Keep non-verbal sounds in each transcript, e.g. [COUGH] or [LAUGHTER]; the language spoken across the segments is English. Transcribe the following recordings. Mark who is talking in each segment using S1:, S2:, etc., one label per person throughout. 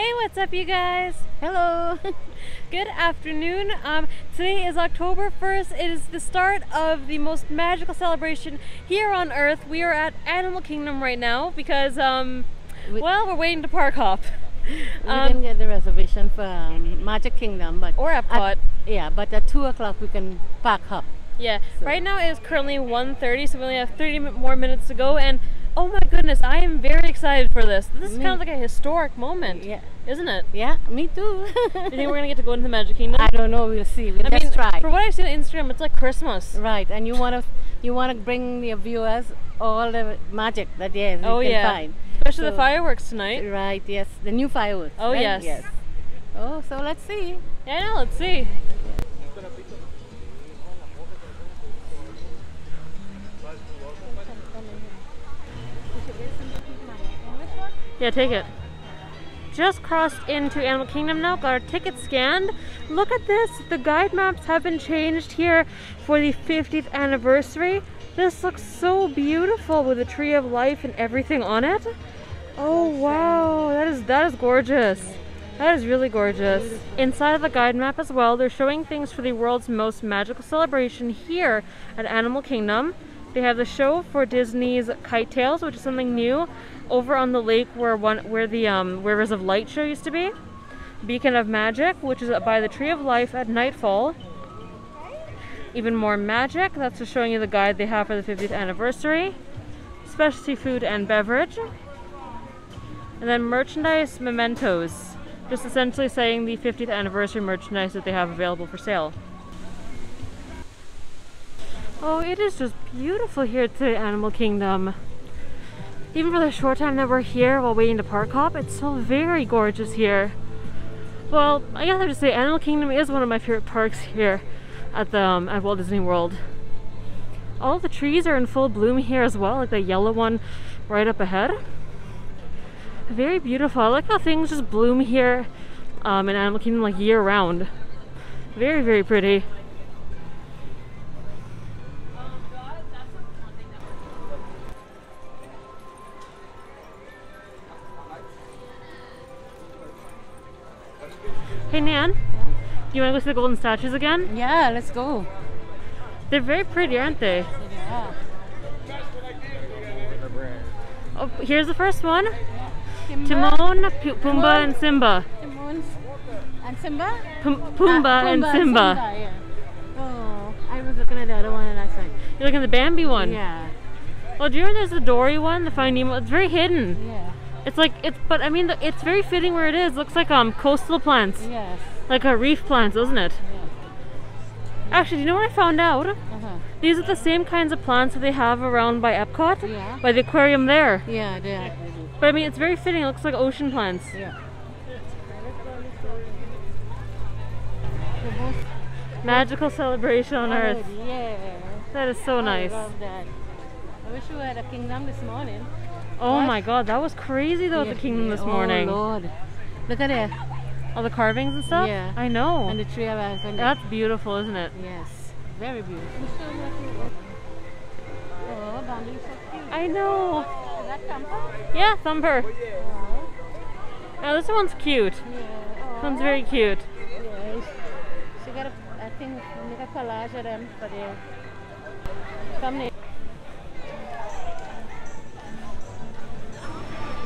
S1: Hey, what's up, you guys?
S2: Hello. [LAUGHS]
S1: Good afternoon. Um, today is October 1st. It is the start of the most magical celebration here on Earth. We are at Animal Kingdom right now because, um,
S2: We-
S1: well, we're waiting to park hop. [LAUGHS]
S2: we
S1: Um,
S2: didn't get the reservation for um, Magic Kingdom, but
S1: Or Epcot.
S2: At, yeah, but at two o'clock we can park hop.
S1: Yeah,
S2: So-
S1: right now it is currently 1.30, so we only have 30 more minutes to go. And oh my goodness, I am very excited for this. This is
S2: Me-
S1: kind of like a historic moment,
S2: Yeah,
S1: isn't it?
S2: yeah, me too. [LAUGHS]
S1: You think we're gonna get to go into the Magic Kingdom?
S2: I don't know. We'll see. We'll
S1: I
S2: just
S1: mean,
S2: try.
S1: for what I've seen on Instagram, it's like Christmas.
S2: Right, and you want to you want to bring your viewers all the magic that is.
S1: Oh
S2: you can
S1: yeah,
S2: find.
S1: especially the fireworks tonight.
S2: Right. Yes, the new fireworks.
S1: Oh,
S2: right?
S1: yes.
S2: Yes. Oh, so let's see.
S1: Yeah, let's see. Yeah, take it. Just crossed into Animal Kingdom now, got our ticket scanned. Look at this, the guide maps have been changed here for the 50th anniversary. This looks so beautiful with the tree of life and everything on it. Oh wow, that is that is gorgeous. That is really gorgeous. Inside of the guide map as well, they're showing things for the world's most magical celebration here at Animal Kingdom. They have the show for Disney's Kite Tales, which is something new, over on the lake where one where the um, Rivers of Light show used to be. Beacon of Magic, which is by the Tree of Life at nightfall. Even more magic, that's just showing you the guide they have for the 50th anniversary. Specialty food and beverage. And then merchandise mementos, just essentially saying the 50th anniversary merchandise that they have available for sale. Oh, it is just beautiful here at the Animal Kingdom. Even for the short time that we're here while waiting to park hop, it's still very gorgeous here. Well, I guess I have to say Animal Kingdom is one of my favorite parks here at the um, at Walt Disney World. All the trees are in full bloom here as well, like the yellow one right up ahead. Very beautiful. I like how things just bloom here um, in Animal Kingdom like year round. Very, very pretty. You want to go see the golden statues again?
S2: Yeah, let's go.
S1: They're very pretty, aren't they?
S2: Yeah.
S1: Oh, here's the first one.
S2: Timon,
S1: Timon, P- Pumbaa, and Simba.
S2: Timon, and Simba.
S1: Pum-
S2: Ah,
S1: Pumbaa and Simba.
S2: yeah. Oh, I was looking at the other one and I said,
S1: You're looking at the Bambi one.
S2: yeah,
S1: Well, do you remember there's the Dory one, the Finding Nemo? It's very hidden.
S2: yeah,
S1: It's like it's, but I mean, the, it's very fitting where it is. It Looks like um coastal plants,
S2: yes,
S1: like a reef plants, isn't it?
S2: yeah.
S1: Actually, do you know what I found out?
S2: Uh-huh.
S1: These are the same kinds of plants that they have around by Epcot,
S2: Yeah.
S1: by the aquarium there.
S2: Yeah, yeah,
S1: But I mean, it's very fitting. It looks like ocean plants.
S2: yeah.
S1: Magical celebration on Earth.
S2: Yeah.
S1: That is so nice.
S2: I love that. I wish we had a kingdom this morning.
S1: Oh
S2: What?
S1: my God, that was crazy though
S2: Yeah,
S1: the kingdom
S2: yeah.
S1: this morning.
S2: Oh Lord, look at it.
S1: All the carvings and stuff.
S2: Yeah.
S1: I know.
S2: And the tree of the-
S1: That's beautiful, isn't it?
S2: Yes, very beautiful. Oh, Bambi so cute.
S1: I know.
S2: Is that Thumper?
S1: Yeah, Thumper.
S2: Oh,
S1: Now this one's cute.
S2: yeah.
S1: This one's very cute.
S2: Yes. She got a, I think, make a collage of them for their thumbnail.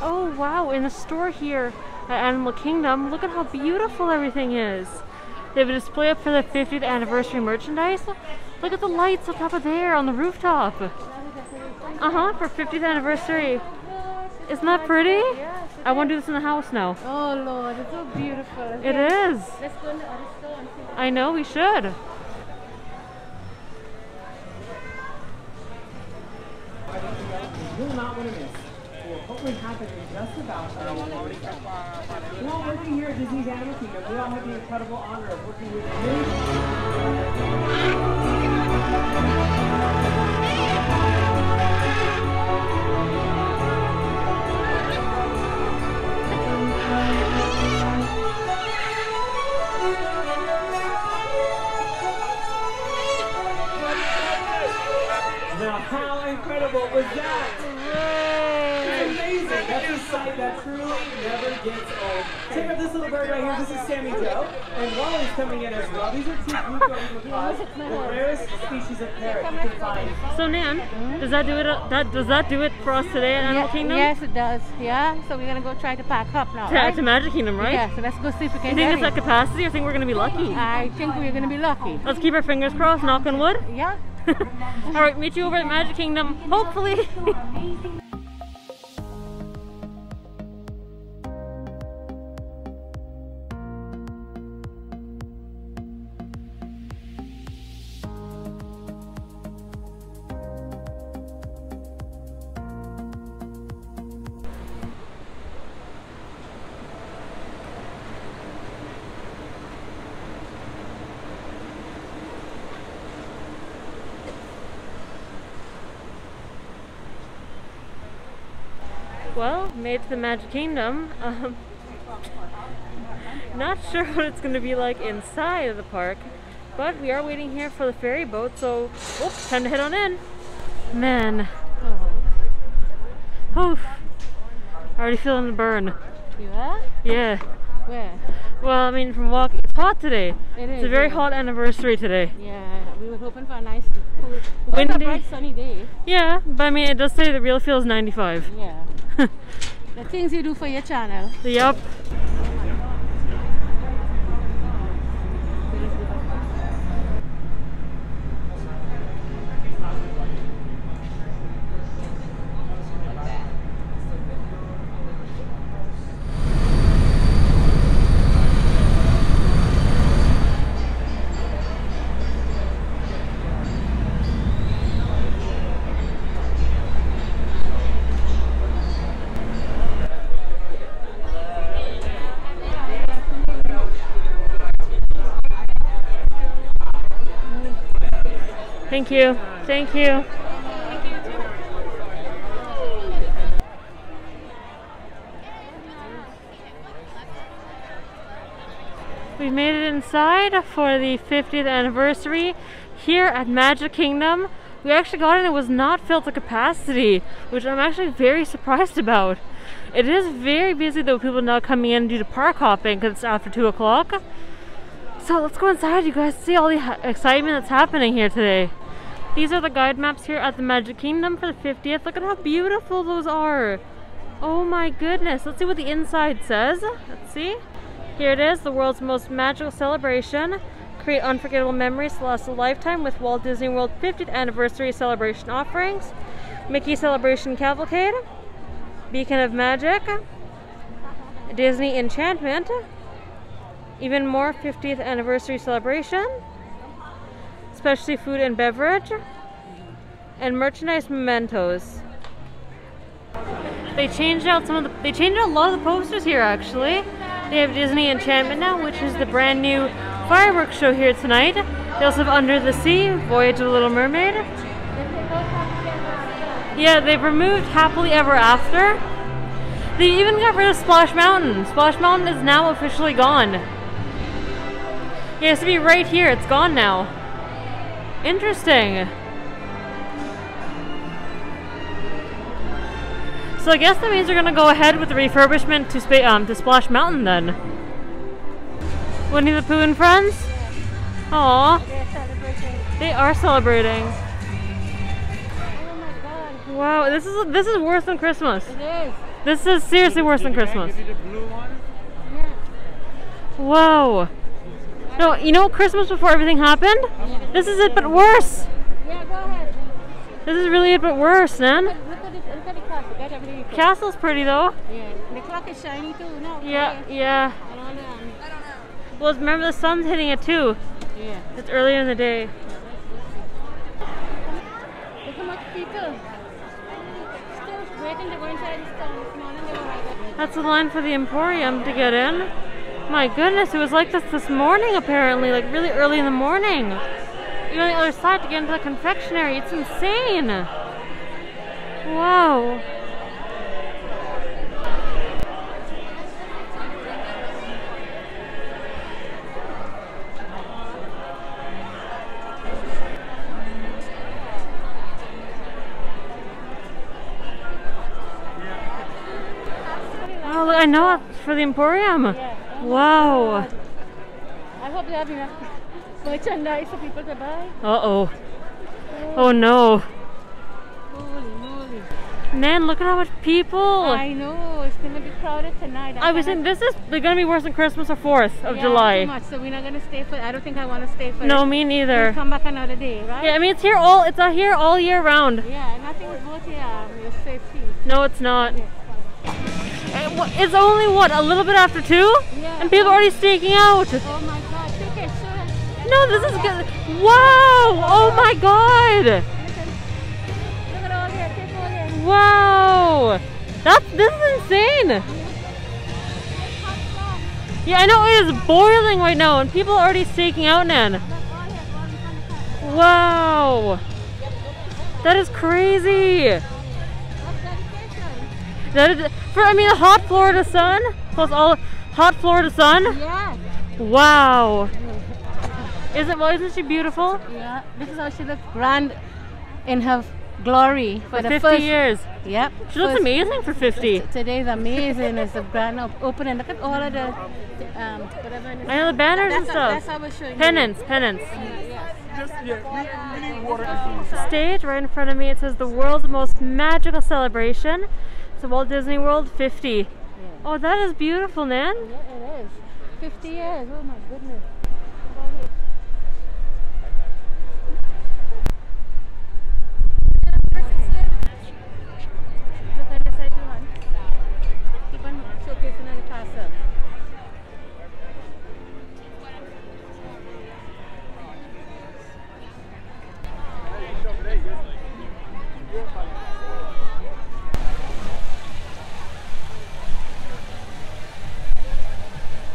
S1: Oh wow, in the store here at Animal Kingdom, look at how beautiful everything is. They have a display up for the 50th anniversary merchandise. Look at the lights on top of there on the rooftop. Uh-huh, for 50th anniversary. Isn't that pretty?
S2: Yes.
S1: I want to do this in the house now.
S2: Oh Lord, it's so beautiful.
S1: It is.
S2: Let's go in the other store and see.
S1: I know we should.
S3: will not want to miss. It will happen in just about a week. While working here at Disney's Animal Kingdom, we all have the incredible honor of working with Now, how incredible was that? Amazing. That's a sight that truly never gets old. Check out this little bird right here. This is Sammy Joe. And Wally's coming in as well. These are two blue eagle cause, the rarest species of parrot you can find.
S1: So Nan, does that do it? uh, That does that do it for us today at Animal
S2: Yeah,
S1: Kingdom?
S2: Yes, it does. Yeah. So we're gonna go try to pack up now.
S1: To,
S2: right?
S1: to Magic Kingdom, right?
S2: Yeah. So let's go see if we can.
S1: You
S2: think
S1: it's at capacity, or think we're gonna be lucky?
S2: I think we're gonna be lucky.
S1: Let's keep our fingers crossed. Knock on wood.
S2: Yeah. [LAUGHS]
S1: All right, meet you over at Magic Kingdom. Hopefully. [LAUGHS] Well, made to the Magic Kingdom. Um, not sure what it's going to be like inside of the park, but we are waiting here for the ferry boat, so oh, time to head on in. Man,
S2: Oh.
S1: oof, already feeling the burn.
S2: You are?
S1: Yeah.
S2: Where?
S1: Well, I mean, from walking, it's hot today.
S2: It
S1: It's a very
S2: yeah.
S1: hot anniversary today.
S2: Yeah. We were hoping for a nice, cool,
S1: Windy.
S2: bright sunny day.
S1: Yeah, but I mean, it does say the real feel is 95.
S2: Yeah. [LAUGHS] the things you do for your channel.
S1: Yup. Thank you. Thank you. We made it inside for the 50th anniversary here at Magic Kingdom. We actually got in, it was not filled to capacity, which I'm actually very [LAUGHS] surprised about. It is very busy though, people not coming in due to park hopping because it's after 2 o'clock. So let's go inside, you guys, see all the excitement that's happening here today. These are the guide maps here at the Magic Kingdom for the 50th. Look at how beautiful those are. Oh my goodness. Let's see what the inside says. Let's see. Here it is, the world's most magical celebration. Create unforgettable memories to last a lifetime with Walt Disney World 50th Anniversary Celebration offerings. Mickey Celebration Cavalcade. Beacon of Magic. Disney Enchantment. Even more 50th Anniversary Celebration specialty food and beverage, and merchandise mementos. They changed out some of the. They changed out a lot of the posters here. Actually, they have Disney Enchantment now, which is the brand new fireworks show here tonight. They also have Under the Sea, Voyage of the Little Mermaid. Yeah, they've removed Happily Ever After. They even got rid of Splash Mountain. Splash Mountain is now officially gone. It used to be right here. It's gone now. Interesting. So I guess that means they're gonna go ahead with the refurbishment to Spa- um to Splash Mountain then. Winnie the Pooh and friends. Aw,
S2: They're celebrating.
S1: they are celebrating.
S2: Oh my god.
S1: Wow, this is this is worse than Christmas.
S2: It is.
S1: This is seriously worse than Christmas.
S4: Give you the blue one?
S2: Yeah.
S1: Whoa. No, you know Christmas before everything happened? This is it, but worse.
S2: Yeah, go ahead.
S1: This is really it, but worse, man.
S2: Look at. Look at the you.
S1: Castle's pretty though.
S2: Yeah. The clock is shiny too. No.
S1: Yeah,
S2: okay.
S1: yeah.
S2: I don't know.
S1: Well, remember the sun's hitting it too.
S2: Yeah.
S1: It's earlier in the day.
S2: Look how much people. Still waiting to go inside.
S1: That's the line for the Emporium to get in. My goodness, it was like this this morning apparently, like really early in the morning. You're on the other side to get into the confectionery. It's insane. Wow. Oh, look, I know it's for the Emporium.
S2: Yeah.
S1: Wow.
S2: I hope they have enough merchandise for people to buy.
S1: Uh oh. Oh no.
S2: Holy moly.
S1: Man, look at how much people.
S2: I know, it's gonna be crowded tonight.
S1: I was
S2: cannot-
S1: saying this is they're gonna be worse than Christmas or Fourth of
S2: Yeah,
S1: July.
S2: Too much, so we're not gonna stay for. I don't think I want to stay for.
S1: No,
S2: it.
S1: me
S2: We'll
S1: neither.
S2: come back another day, right?
S1: Yeah, I mean it's here all it's out here all year round.
S2: Yeah, nothing is about here. Um, your safety.
S1: No, it's not.
S2: Yeah.
S1: It's only what a little bit after two,
S2: Yeah.
S1: and people are already staking out.
S2: Oh my God! Take it, sure.
S1: No, this is good. Wow! Oh my God!
S2: Listen. Look at all here. Take all here.
S1: Wow! That's this is insane. Yeah, I know it is boiling right now, and people are already staking out, Nan.
S2: Look, all here. All in front of the car.
S1: Wow! That is crazy. That is for I mean a hot Florida sun plus all hot Florida sun.
S2: Yeah.
S1: Wow! Is it? Well, isn't she beautiful?
S2: Yeah. This is how she looks grand in her glory for,
S1: For
S2: the
S1: 50
S2: first.
S1: years.
S2: Yep.
S1: She looks amazing for 50.
S2: Today's amazing. It's a grand opening. Look at all of the um, whatever.
S1: I know the banners and stuff.
S2: That's, that's
S1: stuff.
S2: how we're showing
S1: Pennants, pennants.
S2: you.
S1: Stage right in front of me. It says the world's most magical celebration. It's Walt Disney World 50. Oh, that is beautiful, Nan.
S2: Yeah, it is. 50 years. Oh my goodness.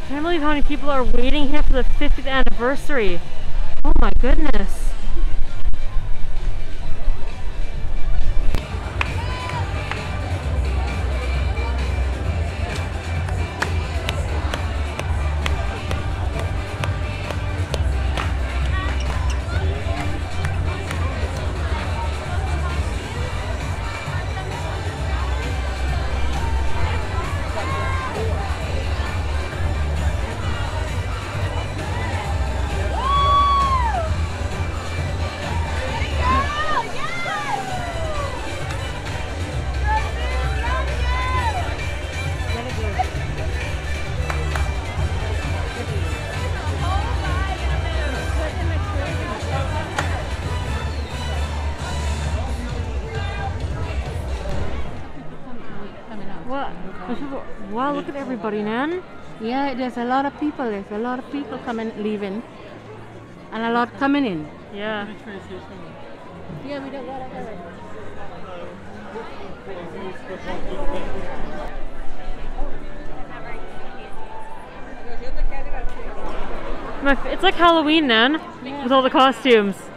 S1: Can't believe how many people are waiting here for the 50th anniversary. Oh my goodness. Nan.
S2: Yeah, there's a lot of people. There's a lot of people coming, leaving, and a lot coming in.
S1: Yeah.
S2: Yeah, we don't got it.
S1: It's like Halloween, Nan, with all the costumes.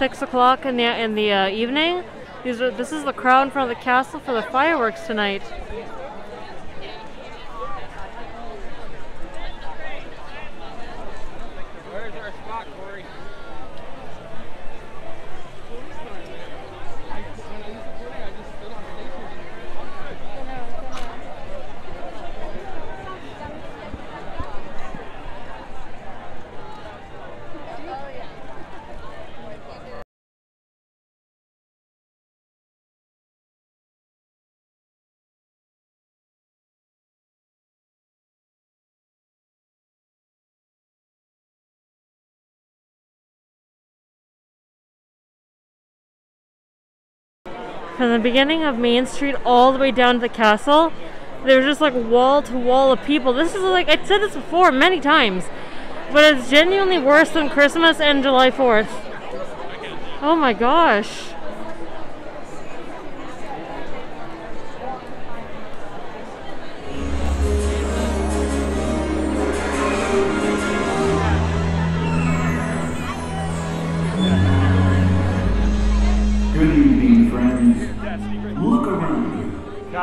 S1: Six o'clock in the in the uh, evening. These are this is the crowd in front of the castle for the fireworks tonight. From the beginning of Main Street all the way down to the castle, There's just like wall to wall of people. This is like I've said this before many times, but it's genuinely worse than Christmas and July 4th. Oh my gosh.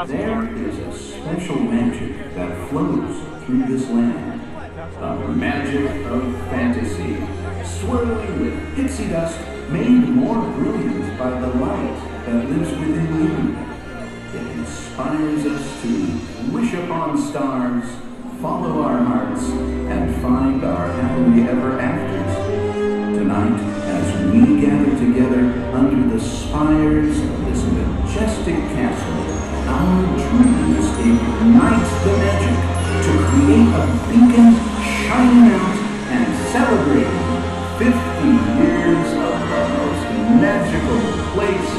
S5: You. There is a special magic that flows through this land. The magic of fantasy, swirling with pixie dust, made more brilliant by the light that lives within you. It inspires us to wish upon stars, follow our hearts, and find our happily ever afters. Tonight, as we gather together under the spires of this majestic castle, our dreams ignite the magic to create a beacon shining out and celebrating 50 years of the most magical place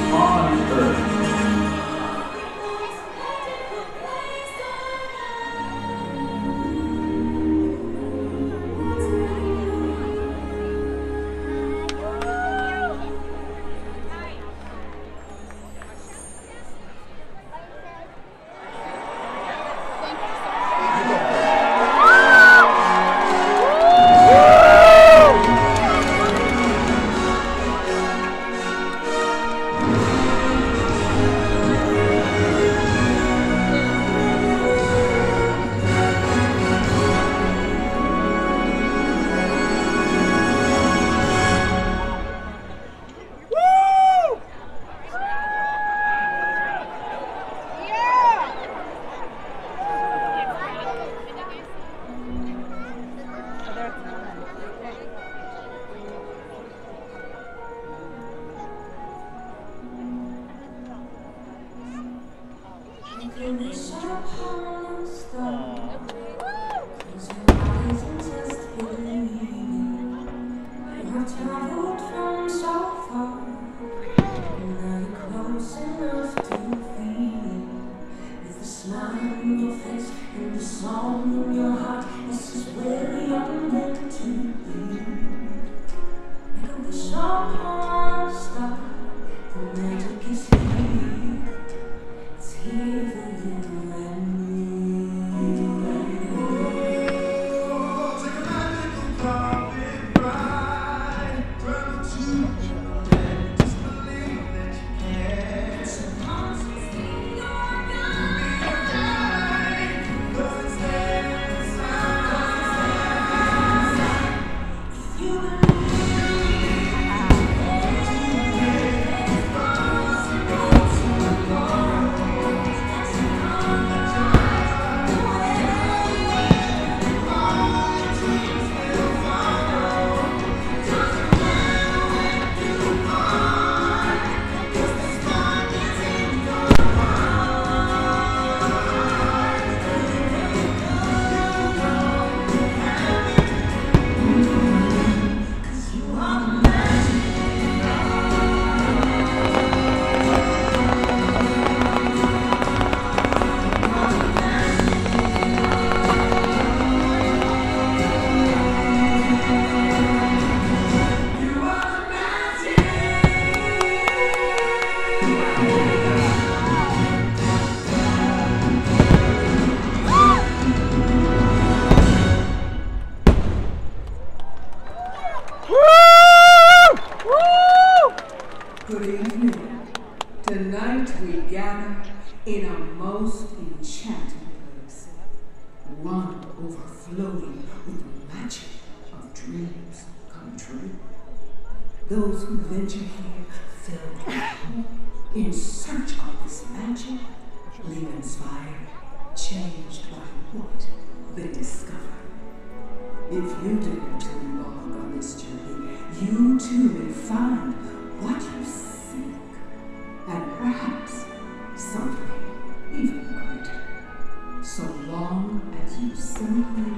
S6: most enchanting place, one overflowing with the magic of dreams come true. Those who venture here filled with hope in search of this magic leave inspired, changed by what they discover. If you dare to embark on this journey, you too may find what you seek, and perhaps something you believe.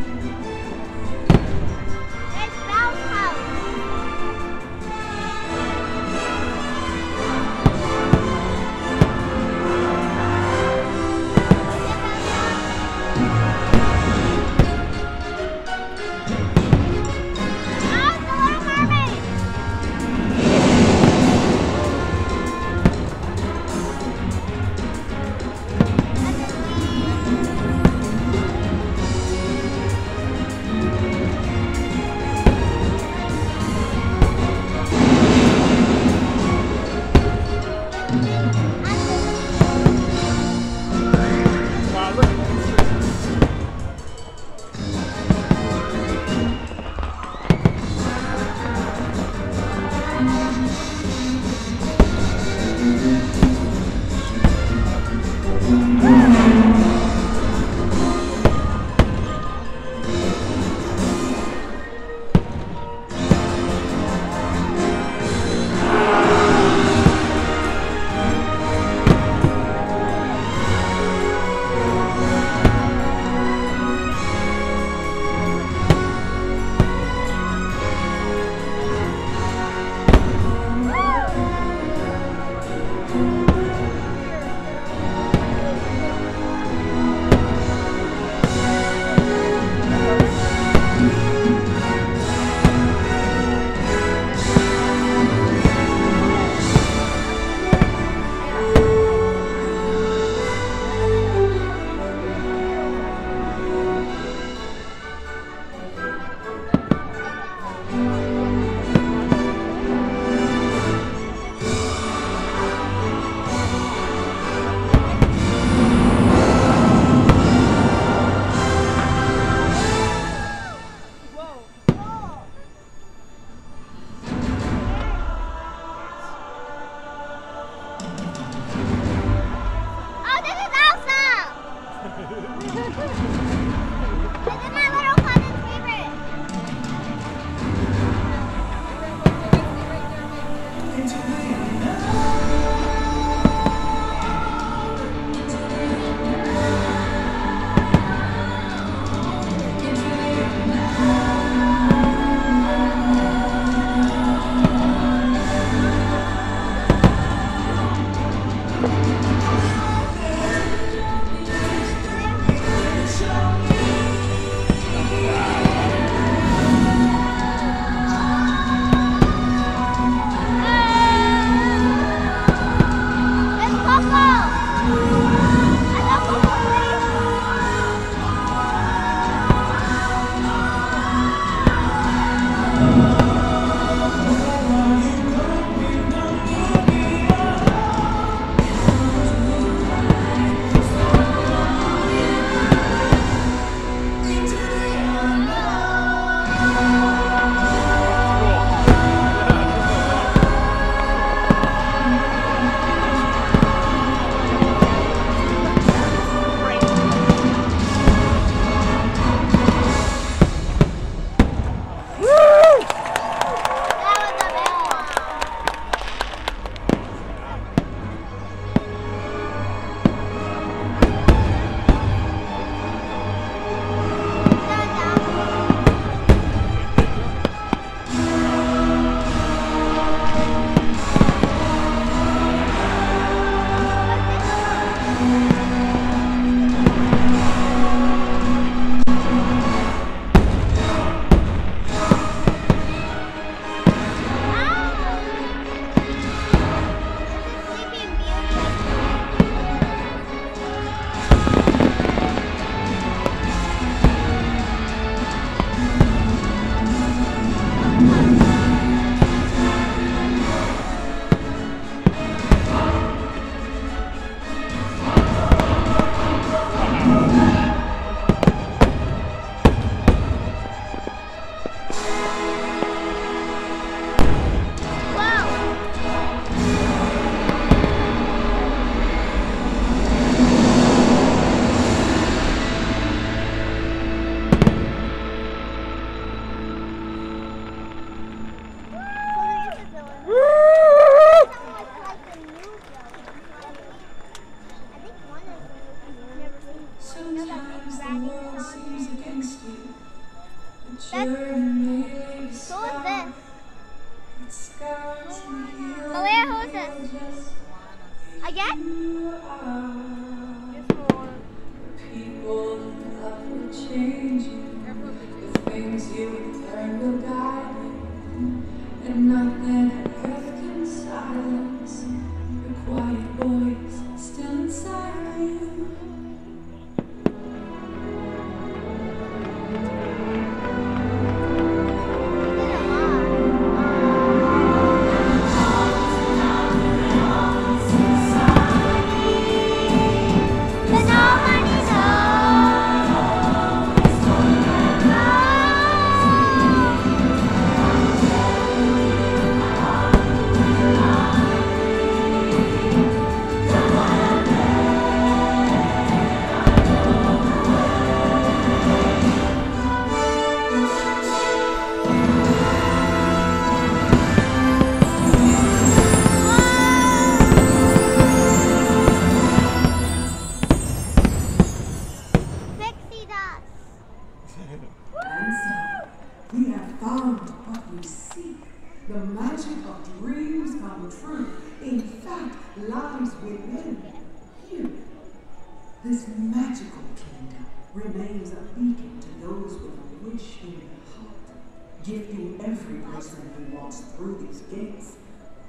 S7: person who walks through these gates,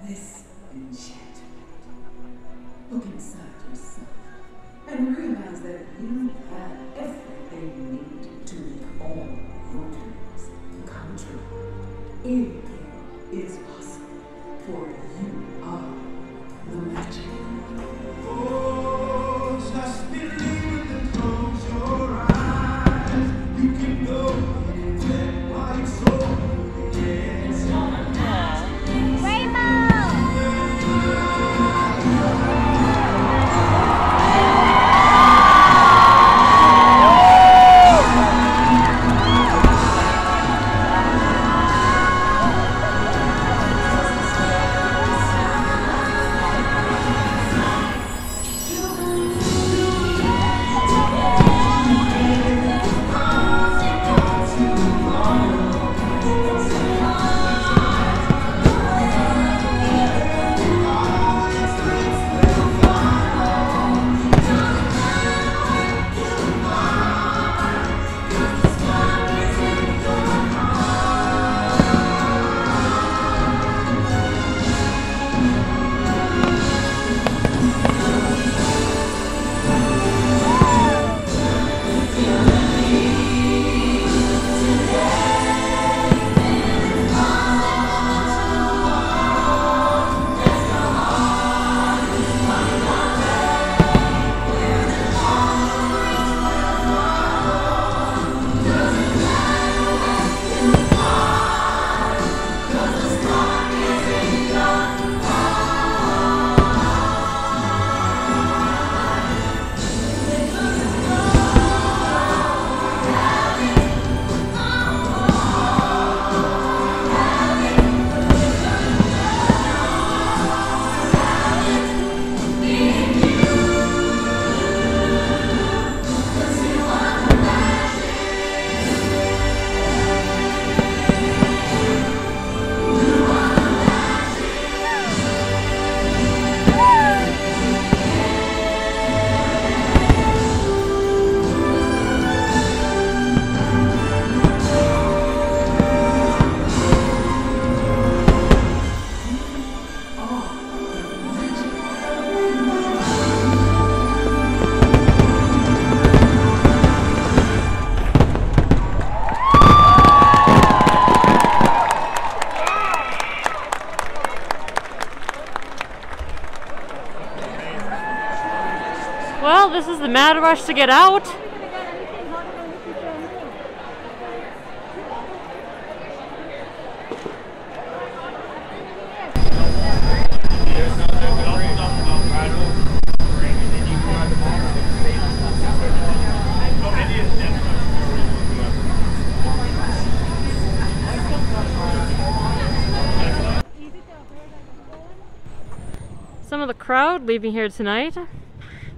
S7: this and
S6: she. mad rush to get out. Some of the crowd leaving here tonight.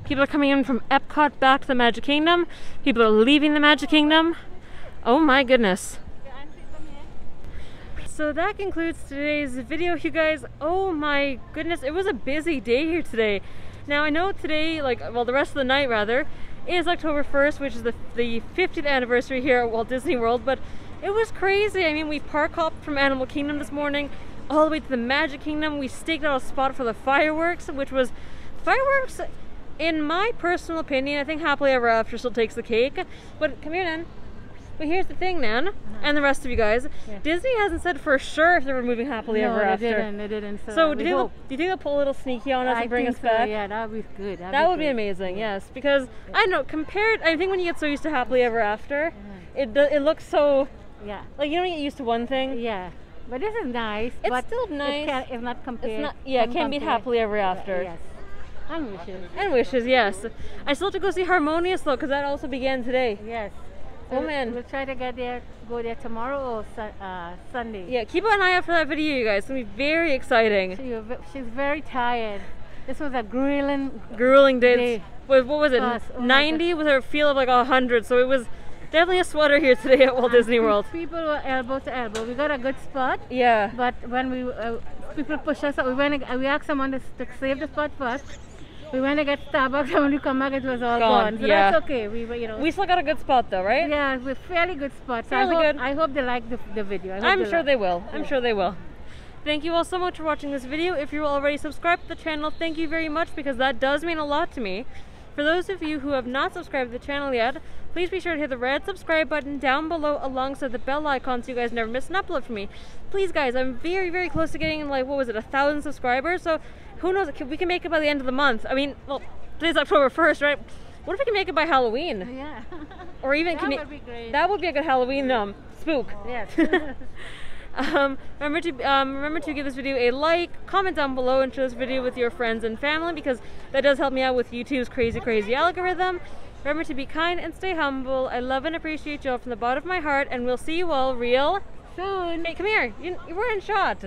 S6: People are coming in from Epcot back to the Magic Kingdom. People are leaving the Magic Kingdom. Oh my goodness.
S8: So that concludes today's video, you guys. Oh my goodness, it was a busy day here today. Now I know today, like, well the rest of the night rather, is October 1st, which is the, the 50th anniversary here at Walt Disney World, but it was crazy. I mean, we park hopped from Animal Kingdom this morning all the way to the Magic Kingdom. We staked out a spot for the fireworks, which was, fireworks in my personal opinion, I think Happily Ever After still takes the cake. But come here, Nan. But here's the thing, Nan, mm-hmm. and the rest of you guys.
S2: Yeah.
S8: Disney hasn't said for sure if they're removing Happily
S2: no,
S8: Ever
S2: they
S8: After.
S2: didn't. They didn't. So,
S8: So do you, think they'll, do you think they'll pull a little sneaky on us
S2: I
S8: and bring
S2: think
S8: us
S2: so,
S8: back?
S2: Yeah, that would be good. That'd
S8: That
S2: be
S8: would be
S2: good.
S8: amazing, yes. Because I don't know, compared, I think when you get so used to Happily Ever After, mm-hmm. it it looks so
S2: Yeah.
S8: like you don't get used to one thing.
S2: Yeah. But this is nice.
S8: It's
S2: but
S8: still nice.
S2: It can, it's not compared.
S8: It's not, yeah, it
S2: can
S8: can't beat Happily Ever After.
S2: Yes. And wishes.
S8: And wishes, yes. I still have to go see Harmonious though, because that also began today.
S2: Yes.
S8: Oh, man.
S2: We'll try to get there, go there tomorrow or uh, Sunday.
S8: Yeah, keep an eye out for that video, you guys. It's gonna be very exciting.
S2: She, she's very tired. This was a grueling.
S8: Grueling day.
S2: Day.
S8: What, what was it?
S2: Us, oh
S8: 90 with a feel of like 100. So it was definitely a sweater here today at Walt Disney World.
S2: People were elbow to elbow. We got a good spot,
S8: Yeah.
S2: but when we uh, people push us, out, we went. We asked someone to, to save the spot first. We went to get Starbucks, [LAUGHS] and when we come back, it was all
S8: Gone,
S2: gone. So
S8: yeah.
S2: that's okay. We were, you know.
S8: We still got a good spot though, right?
S2: yeah, we're fairly good spot. So
S8: Fairly
S2: I hope,
S8: good.
S2: I hope they like the, the video. I they
S8: sure
S2: like.
S8: they will. I'm sure they will. Thank you all so much for watching this video. If you're already subscribed to the channel, thank you very much because that does mean a lot to me. For those of you who have not subscribed to the channel yet, please be sure to hit the red subscribe button down below alongside the bell icon so you guys never miss an upload from me. Please guys, I'm very, very close to getting like, what was it, a thousand subscribers? So who knows, we can make it by the end of the month. I mean, well, today's October 1st, right? What if we can make it by Halloween?
S2: Yeah.
S8: Or even
S2: that
S8: can
S2: would be great.
S8: That would be a good Halloween um, spook.
S2: yes. [LAUGHS]
S8: Um, remember to um, remember to give this video a like, comment down below, and share this video with your friends and family because that does help me out with YouTube's crazy, crazy algorithm. Remember to be kind and stay humble. I love and appreciate you all from the bottom of my heart, and we'll see you all real
S2: soon.
S8: Hey, come here. You, you were in shot.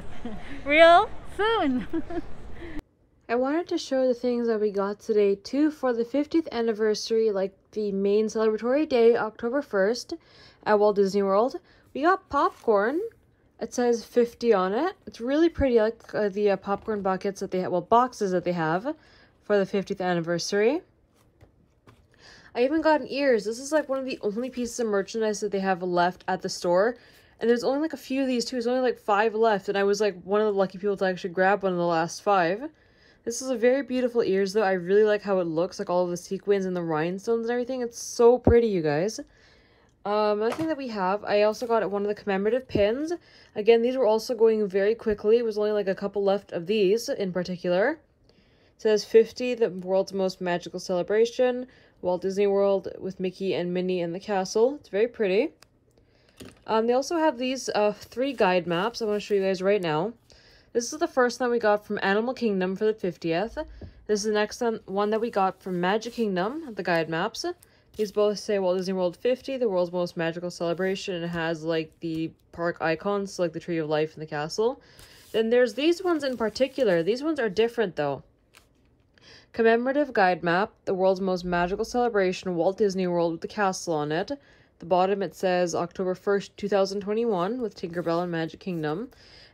S8: Real [LAUGHS]
S2: Soon. [LAUGHS]
S8: I wanted to show the things that we got today too for the 50th anniversary, like the main celebratory day, October 1st, at Walt Disney World. We got popcorn. It says 50 on it. It's really pretty, like uh, the uh, popcorn buckets that they have, well, boxes that they have for the 50th anniversary. I even got an ears. This is like one of the only pieces of merchandise that they have left at the store. And there's only like a few of these too. There's only like five left. And I was like one of the lucky people to actually grab one of the last five. This is a very beautiful ears though. I really like how it looks, like all of the sequins and the rhinestones and everything. It's so pretty, you guys. Um, another thing that we have, I also got one of the commemorative pins. Again, these were also going very quickly. It was only like a couple left of these in particular. It says 50, the world's most magical celebration. Walt Disney World with Mickey and Minnie in the castle. It's very pretty. Um, they also have these uh, three guide maps I want to show you guys right now. This is the first one we got from Animal Kingdom for the 50th. This is the next one, that we got from Magic Kingdom, the guide maps. These both say Walt Disney World 50, the world's most magical celebration, and it has like the park icons, like the Tree of Life and the castle. Then there's these ones in particular. These ones are different though. Commemorative guide map, the world's most magical celebration, Walt Disney World with the castle on it. The bottom it says October 1st, 2021 with Tinkerbell and Magic Kingdom.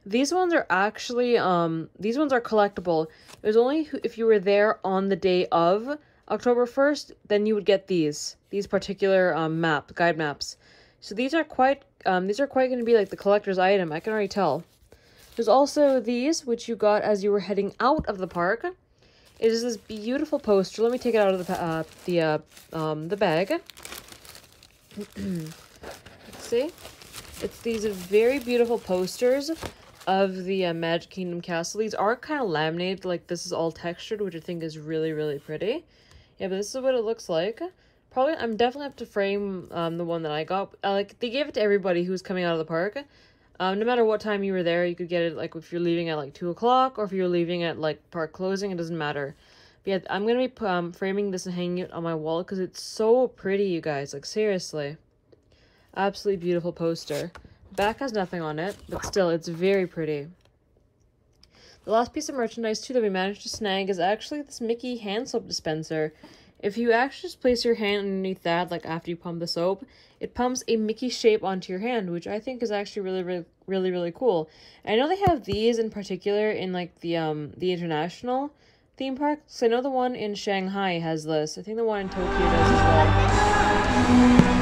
S8: These ones are actually um these ones are collectible. It was only if you were there on the day of October 1st, then you would get these these particular um map guide maps. So these are quite um these are quite going to be like the collector's item. I can already tell. There's also these which you got as you were heading out of the park. It is this beautiful poster. Let me take it out of the uh, the uh, um the bag. [CLEARS THROAT] See, it's these very beautiful posters of the uh, Magic Kingdom castle. These are kind of laminated, like this is all textured, which I think is really really pretty. Yeah, but this is what it looks like. Probably, I'm definitely have to frame um the one that I got. Uh, like they gave it to everybody who was coming out of the park. Um, no matter what time you were there, you could get it like if you're leaving at like two o'clock or if you're leaving at like park closing. It doesn't matter. But yeah, I'm gonna be um framing this and hanging it on my wall because it's so pretty, you guys. Like seriously, absolutely beautiful poster. Back has nothing on it, but still, it's very pretty. The last piece of merchandise too that we managed to snag is actually this Mickey hand soap dispenser. If you actually just place your hand underneath that, like after you pump the soap, it pumps a Mickey shape onto your hand, which I think is actually really, really, really, really cool. I know they have these in particular in like the um the international theme park. So I know the one in Shanghai has this. I think the one in Tokyo does as well.